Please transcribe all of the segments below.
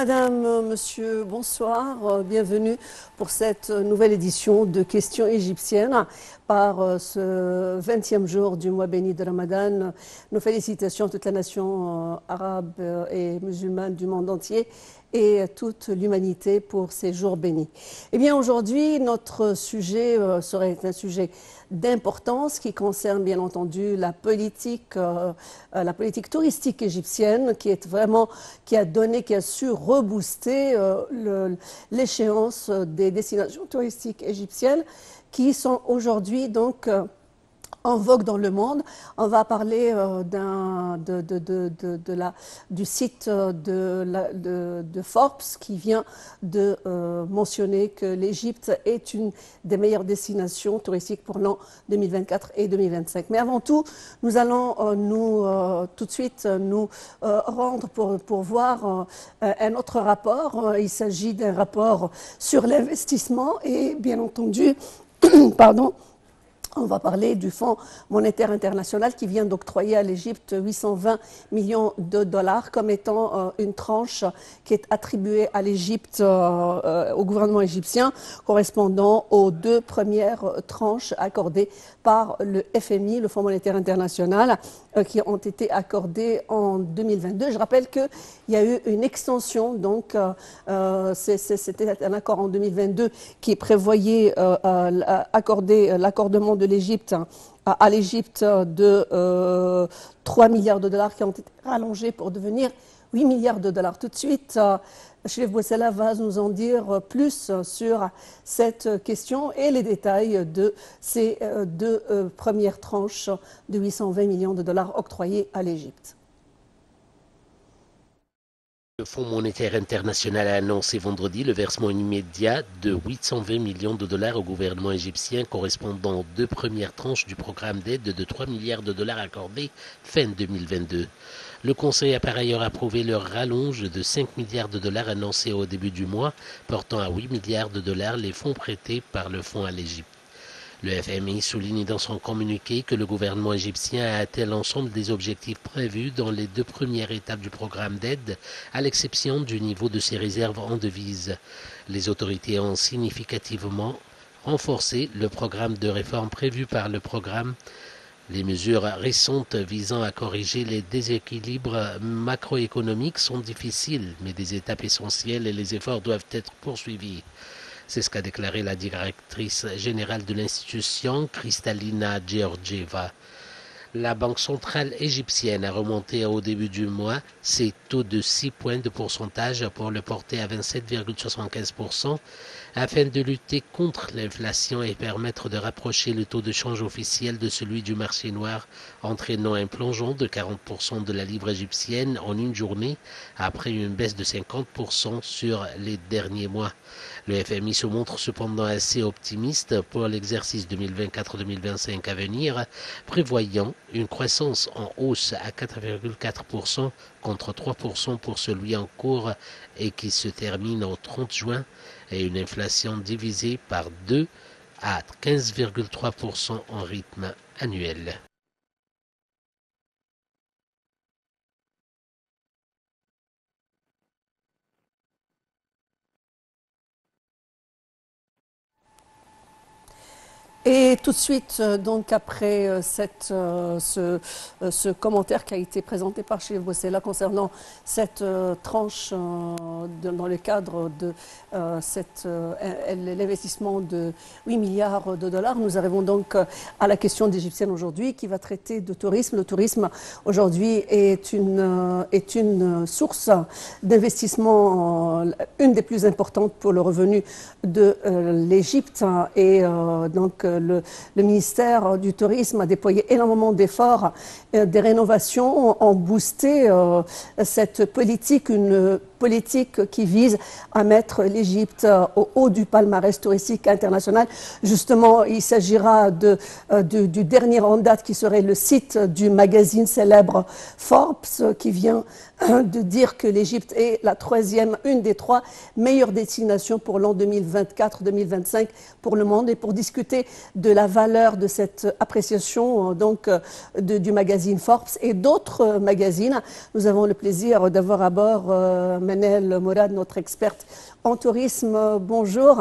Madame, euh, Monsieur, bonsoir, euh, bienvenue pour cette nouvelle édition de Questions égyptiennes par euh, ce 20e jour du mois béni de Ramadan. Nos félicitations à toute la nation arabe et musulmane du monde entier et toute l'humanité pour ces jours bénis. Eh bien, aujourd'hui, notre sujet serait un sujet d'importance qui concerne bien entendu la politique, euh, euh, la politique touristique égyptienne qui est vraiment, qui a donné, qui a su rebooster euh, l'échéance des destinations touristiques égyptiennes qui sont aujourd'hui donc en vogue dans le monde. On va parler euh, de, la, du site euh, de, Forbes qui vient de euh, mentionner que l'Égypte est une des meilleures destinations touristiques pour l'an 2024 et 2025. Mais avant tout, nous allons nous tout de suite nous rendre pour, pour voir un autre rapport. Il s'agit d'un rapport sur l'investissement et bien entendu, pardon, on va parler du Fonds monétaire international qui vient d'octroyer à l'Égypte 820 millions de dollars comme étant euh, une tranche qui est attribuée à l'Égypte, euh, euh, au gouvernement égyptien, correspondant aux deux premières tranches accordées par le FMI, le Fonds monétaire international, qui ont été accordées en 2022. Je rappelle qu'il y a eu une extension, donc c'était un accord en 2022 qui prévoyait accorder l'accordement de l'Égypte à, l'Égypte de 3 euh, milliards de dollars qui ont été rallongés pour devenir 8 milliards de dollars. Tout de suite, euh, Chef Boussela va nous en dire plus sur cette question et les détails de ces euh, deux premières tranches de 820 millions de dollars octroyés à l'Égypte. Le Fonds monétaire international a annoncé vendredi le versement immédiat de 820 millions de dollars au gouvernement égyptien correspondant aux deux premières tranches du programme d'aide de 3 milliards de dollars accordés fin 2022. Le Conseil a par ailleurs approuvé le rallonge de 5 milliards de dollars annoncé au début du mois, portant à 8 milliards de dollars les fonds prêtés par le fonds à l'Égypte. Le FMI souligne dans son communiqué que le gouvernement égyptien a atteint l'ensemble des objectifs prévus dans les deux premières étapes du programme d'aide, à l'exception du niveau de ses réserves en devises. Les autorités ont significativement renforcé le programme de réforme prévu par le programme. Les mesures récentes visant à corriger les déséquilibres macroéconomiques sont difficiles, mais des étapes essentielles et les efforts doivent être poursuivis. C'est ce qu'a déclaré la directrice générale de l'institution, Kristalina Georgieva. La Banque centrale égyptienne a remonté au début du mois ses taux de 6 points de pourcentage pour le porter à 27,75% afin de lutter contre l'inflation et permettre de rapprocher le taux de change officiel de celui du marché noir, entraînant un plongeon de 40% de la livre égyptienne en une journée après une baisse de 50% sur les derniers mois. Le FMI se montre cependant assez optimiste pour l'exercice 2024-2025 à venir, prévoyant une croissance en hausse à 4,4% contre 3% pour celui en cours et qui se termine au 30 juin et une inflation divisée par 2 à 15,3% en rythme annuel. Et tout de suite, euh, donc après euh, cette, euh, ce, commentaire qui a été présenté par Chef Bossela concernant cette tranche dans le cadre de l'investissement de 8 milliards de dollars, nous arrivons donc à la question d'Égyptienne aujourd'hui qui va traiter de tourisme. Le tourisme aujourd'hui est une, est une source d'investissement, une des plus importantes pour le revenu de l'Égypte. Et donc le, ministère du Tourisme a déployé énormément d'efforts, euh, des rénovations ont boosté euh, cette politique, politique qui vise à mettre l'Égypte euh, au haut du palmarès touristique international. Justement, il s'agira de, du dernier en date qui serait le site du magazine célèbre Forbes qui vient de dire que l'Égypte est la troisième, une des trois meilleures destinations pour l'an 2024-2025 pour le monde. Et pour discuter de la valeur de cette appréciation euh, donc euh, du magazine Forbes et d'autres euh, magazines, nous avons le plaisir d'avoir à bord Manel Mourad, notre experte en tourisme. Bonjour.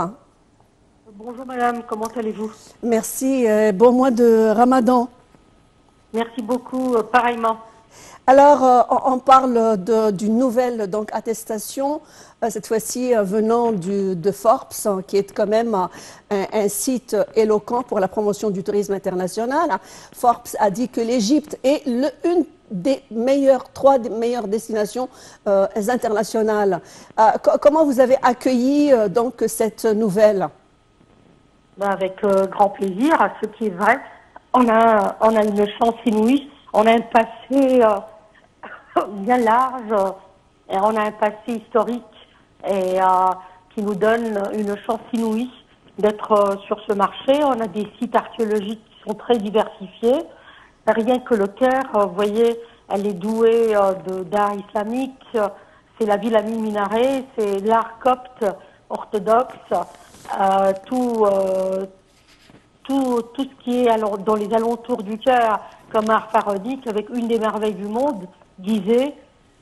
Bonjour madame, comment allez-vous? Merci, bon mois de Ramadan. Merci beaucoup, pareillement. Alors, on parle d'une nouvelle donc, attestation euh, cette fois-ci euh, venant de Forbes, hein, qui est quand même euh, un, site éloquent pour la promotion du tourisme international. Forbes a dit que l'Égypte est une des meilleures, trois des meilleures destinations internationales. comment vous avez accueilli donc cette nouvelle? Ben, Avec grand plaisir, ce qui est vrai. On a, on a une chance inouïe, on a un passé bien large, et on a un passé historique et euh, qui nous donne une chance inouïe d'être euh, sur ce marché. On a des sites archéologiques qui sont très diversifiés. Rien que le Caire, euh, vous voyez, elle est douée d'art islamique. C'est la ville à mille minarets, c'est l'art copte orthodoxe, tout, tout, tout ce qui est dans les alentours du Caire comme art pharaonique avec une des merveilles du monde, Gizeh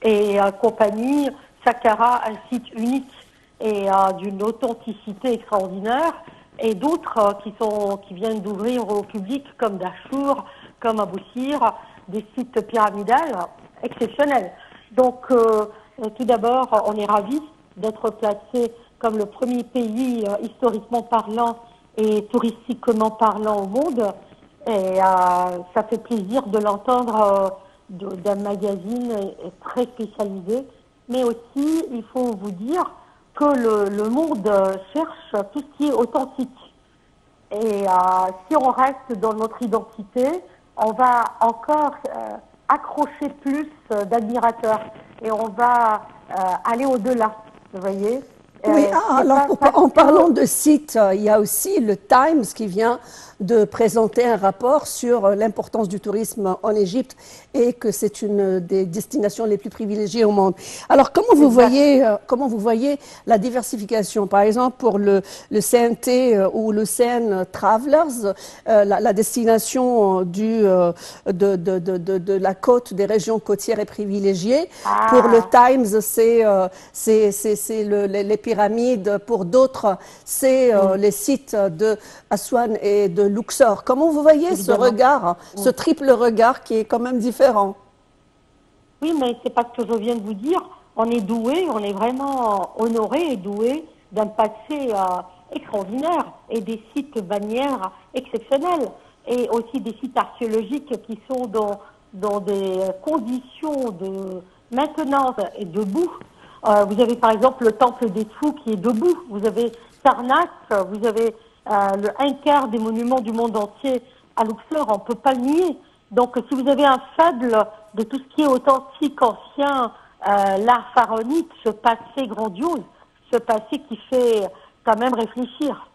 et compagnie. Saqqara, un site unique et euh, d'une authenticité extraordinaire, et d'autres euh, qui sont qui viennent d'ouvrir au public, comme Dachour, comme Sir, des sites pyramidales exceptionnels. Donc, euh, tout d'abord, on est ravis d'être placé comme le premier pays historiquement parlant et touristiquement parlant au monde. Et ça fait plaisir de l'entendre d'un magazine très spécialisé mais aussi, il faut vous dire que le, monde cherche tout ce qui est authentique. Et euh, si on reste dans notre identité, on va encore euh, accrocher plus d'admirateurs et on va euh, aller au-delà, vous voyez. Oui, ah, alors en parlant de sites, il y a aussi le Times qui vient de présenter un rapport sur l'importance du tourisme en Égypte et que c'est une des destinations les plus privilégiées au monde. Alors, comment vous voyez, euh, comment vous voyez la diversification? Par exemple, pour le, le CNT euh, ou le CN Travelers, euh, la, destination du, de, de, de, de, la côte, des régions côtières et privilégiées. Ah. Pour le Times, c'est c'est les pyramides. Pour d'autres, c'est les sites de Aswan et de Luxor. Comment vous voyez ce regard, ce triple regard qui est quand même différent? Oui, mais c'est pas ce que je viens de vous dire. On est doué, on est vraiment honoré et doué d'un passé euh, extraordinaire et des sites bannières exceptionnels et aussi des sites archéologiques qui sont dans, dans des conditions de maintenance et debout. Euh, vous avez par exemple le temple des Fous qui est debout. Vous avez Sarnac, vous avez le un quart des monuments du monde entier à Luxor, on ne peut pas le nier. Donc si vous avez un faible de tout ce qui est authentique, ancien, euh, l'art pharaonique, ce passé grandiose, ce passé qui fait quand même réfléchir.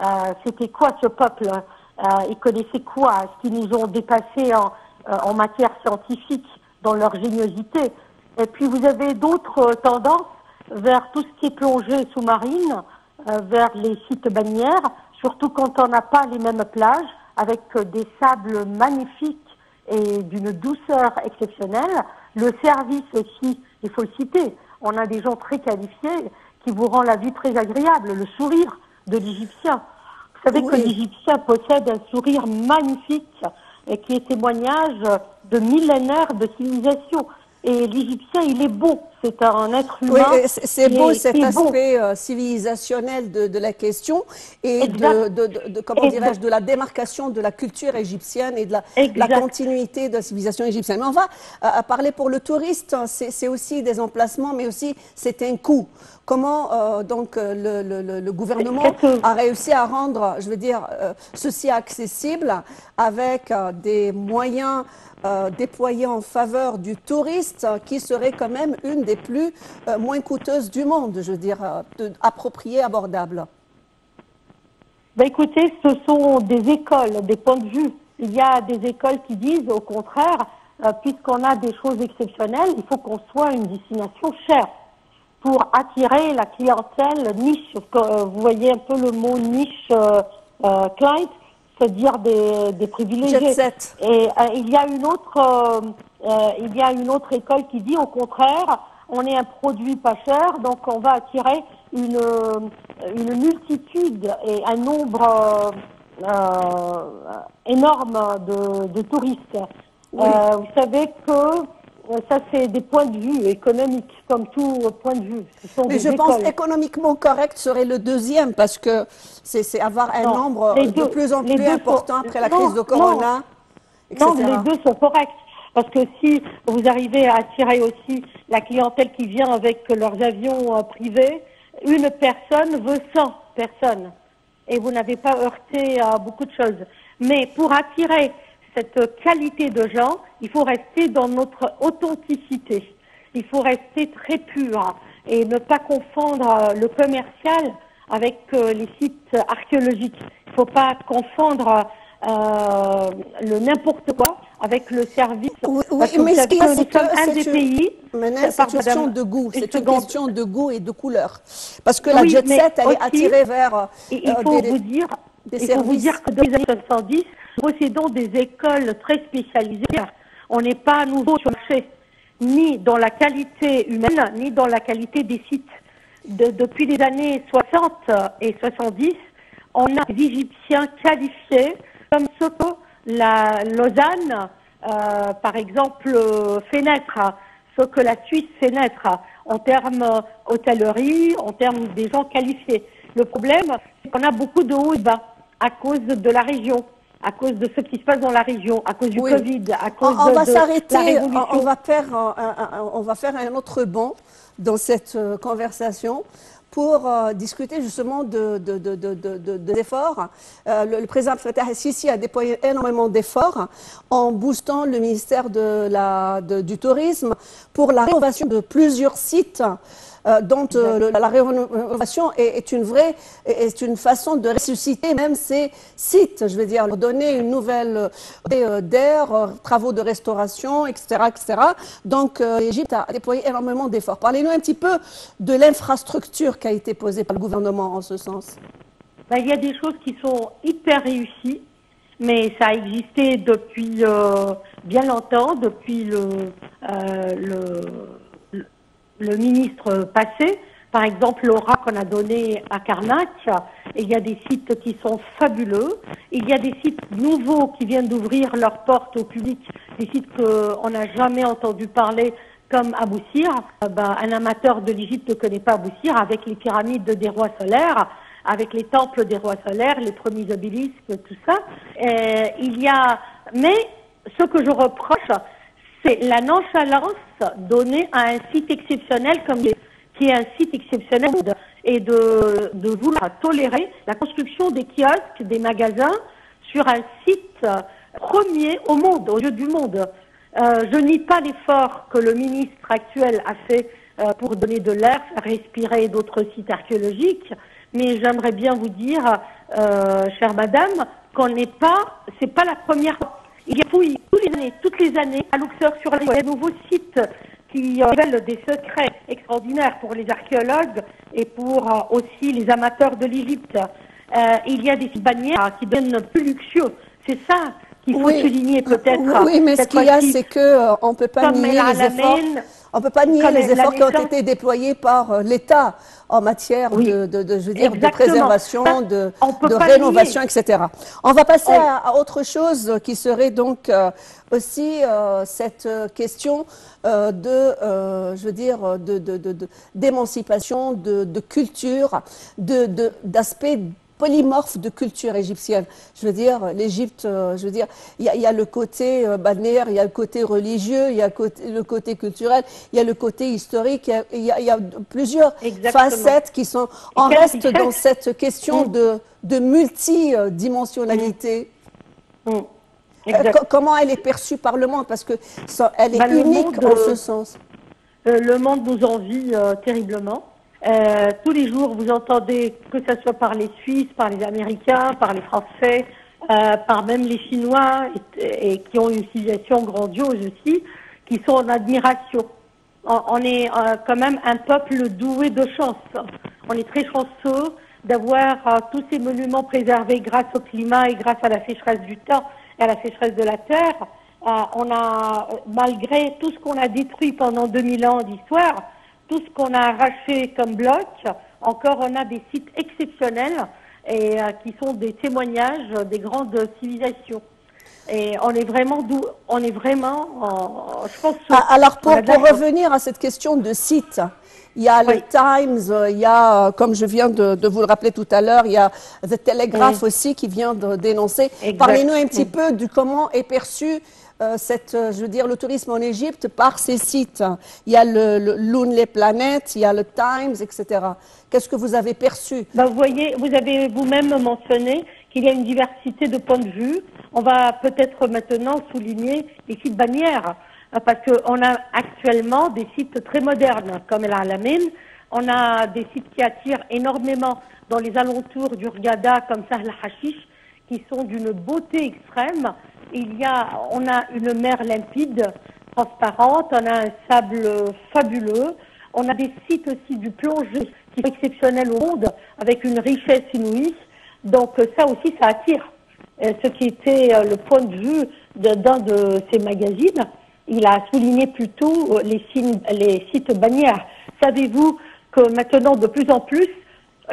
Euh, C'était quoi ce peuple euh, Ils connaissaient quoi? Est-ce qu'ils nous ont dépassés en, euh, en matière scientifique dans leur géniosité? Et puis vous avez d'autres tendances vers tout ce qui est plongée sous-marine, vers les sites bannières, surtout quand on n'a pas les mêmes plages, avec des sables magnifiques et d'une douceur exceptionnelle. Le service aussi, il faut le citer, on a des gens très qualifiés qui vous rend la vie très agréable, le sourire de l'Égyptien. Vous savez que l'Égyptien possède un sourire magnifique et qui est témoignage de millénaires de civilisation. Et l'Égyptien, il est beau. C'est un être humain. Oui, c'est beau cet aspect euh, civilisationnel de, de, la question et de, de, de, comment dirais-je, de la démarcation de la culture égyptienne et de la, la continuité de la civilisation égyptienne. Mais on va euh, parler pour le touriste. C'est aussi des emplacements, mais aussi c'est un coût. Comment euh, donc le, le, le, gouvernement a réussi à rendre, je veux dire, ceci accessible avec des moyens euh, déployé en faveur du touriste, qui serait quand même une des plus euh, moins coûteuses du monde, je veux dire, euh, appropriée, abordable ben Écoutez, ce sont des écoles, des points de vue. Il y a des écoles qui disent, au contraire, puisqu'on a des choses exceptionnelles, il faut qu'on soit une destination chère pour attirer la clientèle niche. Vous voyez un peu le mot niche, client c'est-à-dire des, des privilégiés. Et euh, il y a une autre, euh, euh, il y a une autre école qui dit au contraire, on est un produit pas cher, donc on va attirer une, une multitude et un nombre euh, énorme de, de touristes. Euh, vous savez que euh, ça, c'est des points de vue économiques, comme tout point de vue. Ce sont Mais je pense économiquement correct serait le deuxième, parce que c'est avoir un nombre de plus en plus important après la crise de Corona. Non, les deux sont corrects. Parce que si vous arrivez à attirer aussi la clientèle qui vient avec leurs avions euh, privés, une personne veut 100 personnes. Et vous n'avez pas heurté beaucoup de choses. Mais pour attirer cette qualité de gens, il faut rester dans notre authenticité. Il faut rester très pur et ne pas confondre le commercial avec euh, les sites archéologiques. Il ne faut pas confondre euh, le n'importe quoi avec le service. Oui, mais ce qui est, que un des pays. c'est une question de goût. C'est une question de goût et de couleur. Parce que la jet set, elle est attirée vers. il euh, faut vous dire. il faut vous dire que dans les années 70, nous possédons des écoles très spécialisées. On n'est pas nouveau sur le marché, ni dans la qualité humaine, ni dans la qualité des sites. depuis les années 60 et 70, on a des Égyptiens qualifiés comme que la Lausanne, euh, par exemple, fait naître, ce que la Suisse fait naître en termes hôtellerie, en termes des gens qualifiés. Le problème, c'est qu'on a beaucoup de hauts et bas à cause de la région à cause de ce qui se passe dans la région, à cause du Covid, à cause on, on va s'arrêter, on, va faire, on va faire un autre bond dans cette euh, conversation pour euh, discuter justement de, de, efforts. Euh, le, président Fatah Sisi a déployé énormément d'efforts en boostant le ministère du Tourisme pour la rénovation de plusieurs sites euh, dont euh, la rénovation est, une vraie, est une façon de ressusciter même ces sites, je veux dire, leur donner une nouvelle euh, d'air, travaux de restauration, etc., etc. Donc l'Égypte a déployé énormément d'efforts. Parlez-nous un petit peu de l'infrastructure qui a été posée par le gouvernement en ce sens. Ben, il y a des choses qui sont hyper réussies mais ça a existé depuis bien longtemps, depuis le, le, le ministre passé. Par exemple, l'aura qu'on a donné à Karnak, il y a des sites qui sont fabuleux. Il y a des sites nouveaux qui viennent d'ouvrir leurs portes au public, des sites qu'on n'a jamais entendu parler, comme Abou Sir. Euh, ben, un amateur de l'Égypte ne connaît pas Abou Sir, avec les pyramides des rois solaires, avec les temples des rois solaires, les premiers obélisques, tout ça. Euh, il y a, mais ce que je reproche, c'est la nonchalance donnée à un site exceptionnel comme qui est un site exceptionnel et de, de vouloir tolérer la construction des kiosques, des magasins sur un site premier au monde, au lieu du monde. Euh, je nie pas l'effort que le ministre actuel a fait euh, pour donner de l'air, respirer d'autres sites archéologiques, mais j'aimerais bien vous dire, euh, chère madame, qu'on n'est pas, c'est pas la première fois il y a les années, toutes les années à Luxor sur les nouveaux sites qui révèlent des secrets extraordinaires pour les archéologues et pour euh, aussi les amateurs de l'Égypte. Euh, il y a des bannières qui deviennent plus luxueux. C'est ça qu'il faut souligner peut-être. Oui, mais ce qu'il y a, c'est qu'on euh, ne peut pas nier les efforts. On peut pas nier les efforts qui ont été déployés par l'État en matière de, de, je veux dire, de préservation, de, de rénovation, etc. On va passer à, autre chose qui serait donc euh, aussi euh, cette question euh, de, je veux dire, d'émancipation, de, de, culture, d'aspect polymorphe de culture égyptienne. Je veux dire, l'Égypte, euh, je veux dire, il y, a le côté euh, balnéaire, il y a le côté religieux, il y a le côté, culturel, il y a le côté historique, il y a, plusieurs facettes qui sont. On reste dans cette question mm. de, de multidimensionnalité. Mm. Euh, comment elle est perçue par le monde? Parce que elle est bah, unique en ce sens. le monde nous envie terriblement. Euh, tous les jours, vous entendez, que ce soit par les Suisses, par les Américains, par les Français, euh, par même les Chinois, et, qui ont une civilisation grandiose aussi, qui sont en admiration. On, est euh, quand même un peuple doué de chance. On est très chanceux d'avoir euh, tous ces monuments préservés grâce au climat et grâce à la sécheresse du temps et à la sécheresse de la terre. on a, malgré tout ce qu'on a détruit pendant 2000 ans d'histoire, tout ce qu'on a arraché comme bloc, encore on a des sites exceptionnels et euh, qui sont des témoignages des grandes civilisations. Et on est vraiment, on est vraiment, je pense. Ah, alors pour, pour revenir à cette question de site, il y a le Times, il y a, comme je viens de, vous le rappeler tout à l'heure, il y a The Telegraph aussi qui vient de dénoncer. Parlez-nous un petit peu du comment est perçu euh, cette, euh, je veux dire, le tourisme en Égypte par ces sites. Il y a le, le Lonely Planet, il y a le Times, etc. Qu'est-ce que vous avez perçu? Ben, Vous voyez, vous avez vous-même mentionné qu'il y a une diversité de points de vue. On va peut-être maintenant souligner les sites bannières, euh, parce qu'on a actuellement des sites très modernes, comme El Alamein. On a des sites qui attirent énormément dans les alentours du Rgada, comme ça, la Hashish, qui sont d'une beauté extrême il y a, on a une mer limpide, transparente, on a un sable fabuleux, on a des sites aussi du plongée qui sont exceptionnels au monde, avec une richesse inouïe. Donc ça aussi, ça attire. ce qui était euh, le point de vue d'un de, ces magazines, il a souligné plutôt euh, les, les sites bannières. Savez-vous que maintenant, de plus en plus,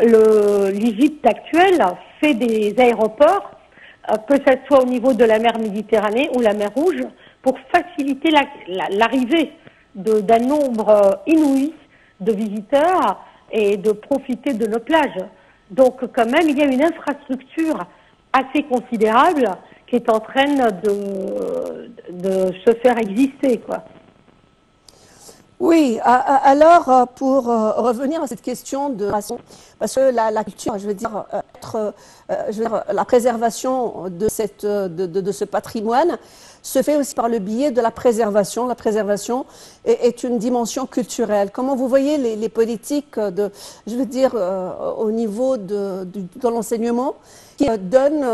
l'Égypte actuelle fait des aéroports euh, que ce soit au niveau de la mer Méditerranée ou la mer Rouge, pour faciliter l'arrivée d'un nombre euh, inouï de visiteurs et de profiter de nos plages. Donc quand même, il y a une infrastructure assez considérable qui est en train de, de se faire exister. Quoi. Oui, alors euh, pour euh, revenir à cette question de parce que la, culture, je veux dire, euh, je veux dire, la préservation de, cette, de, de, ce patrimoine se fait aussi par le biais de la préservation. La préservation est, une dimension culturelle. Comment vous voyez les, les politiques de, je veux dire, au niveau de, de l'enseignement qui donnent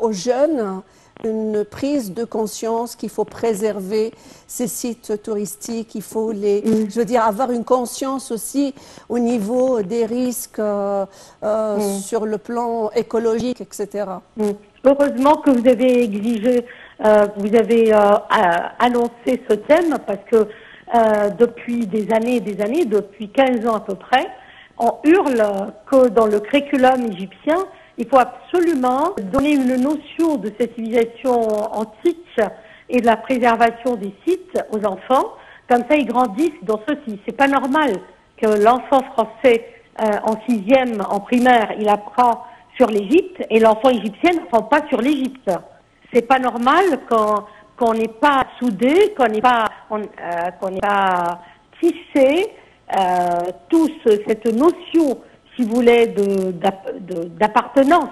aux jeunes une prise de conscience qu'il faut préserver ces sites touristiques, il faut les, mm. je veux dire, avoir une conscience aussi au niveau des risques euh, euh, mm. sur le plan écologique, etc. Mm. Heureusement que vous avez exigé, euh, vous avez annoncé ce thème parce que depuis des années et des années, depuis 15 ans à peu près, on hurle que dans le curriculum égyptien, il faut absolument donner une notion de cette civilisation antique et de la préservation des sites aux enfants. Comme ça, ils grandissent dans ceci. C'est pas normal que l'enfant français euh, en sixième, en primaire, il apprend sur l'Égypte et l'enfant égyptien n'apprend pas sur l'Égypte. C'est pas normal qu'on n'est pas soudé, qu'on n'est pas, euh, qu'on pas tissé euh, tous cette notion si vous voulez, d'appartenance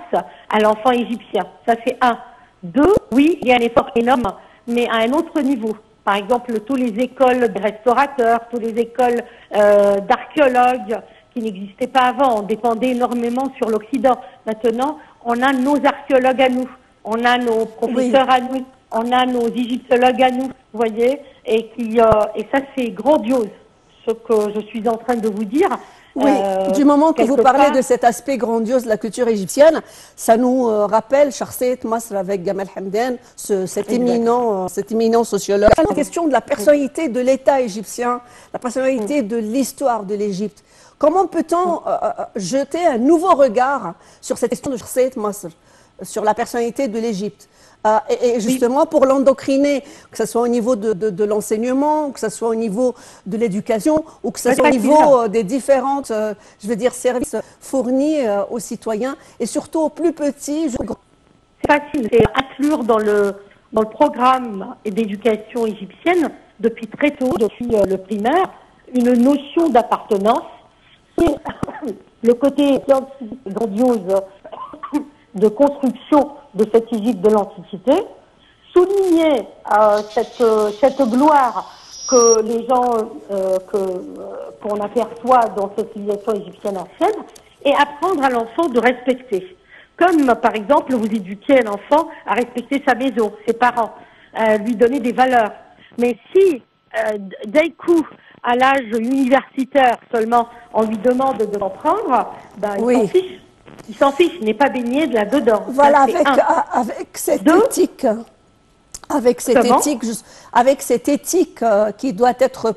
à l'enfant égyptien. Ça, c'est un. Deux, oui, il y a un effort énorme, mais à un autre niveau. Par exemple, tous les écoles de restaurateurs, toutes les écoles euh, d'archéologues qui n'existaient pas avant. On dépendait énormément sur l'Occident. Maintenant, on a nos archéologues à nous, on a nos professeurs à nous, on a nos égyptologues à nous, vous voyez, et, qui, euh, et ça, c'est grandiose, ce que je suis en train de vous dire. Oui, euh, du moment que vous parlez de cet aspect grandiose de la culture égyptienne, ça nous euh, rappelle Charset Masr avec Gamal Hamdan, cet, éminent, euh, cet éminent sociologue. La question de la personnalité de l'État égyptien, la personnalité de l'histoire de l'Égypte. Comment peut-on jeter un nouveau regard sur cette question de Charset Masr, sur la personnalité de l'Égypte? Ah, et, justement, pour l'endocriner, que ce soit au niveau de, l'enseignement, que ce soit au niveau de l'éducation, ou que ce soit au niveau euh, des différentes, euh, je veux dire, services fournis euh, aux citoyens, et surtout aux plus petits. C'est facile, c'est inclure dans le, dans le programme d'éducation égyptienne, depuis très tôt, depuis le primaire, une notion d'appartenance. Le côté grandiose de construction de cette Égypte de l'Antiquité, souligner euh, cette, euh, cette gloire que les gens, euh, que, euh, qu'on aperçoit dans cette civilisation égyptienne ancienne, et apprendre à l'enfant de respecter. Comme, par exemple, vous éduquez un enfant à respecter sa maison, ses parents, lui donner des valeurs. Mais si, d'un coup, à l'âge universitaire seulement, on lui demande de l'apprendre, ben, il s'en fiche il s'en fiche, il n'est pas baigné de là-dedans. Voilà, avec, avec cette éthique. Avec cette éthique, avec cette éthique euh, qui doit être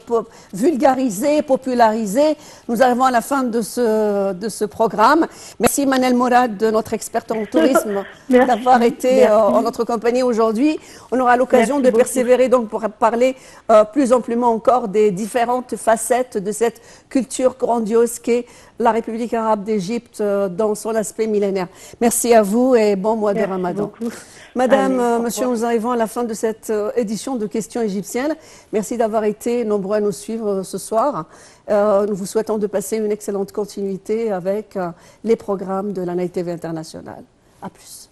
vulgarisée, popularisée. Nous arrivons à la fin de ce, de ce programme. Merci Manel Morad, notre experte en tourisme, d'avoir été euh, en notre compagnie aujourd'hui. On aura l'occasion de persévérer donc pour parler euh, plus amplement encore des différentes facettes de cette culture grandiose qu'est la République arabe d'Égypte dans son aspect millénaire. Merci à vous et bon mois de Ramadan. Madame, monsieur, nous arrivons à la fin de cette édition de questions égyptiennes. Merci d'avoir été nombreux à nous suivre ce soir. Euh, nous vous souhaitons de passer une excellente continuité avec euh, les programmes de la TV internationale. À plus.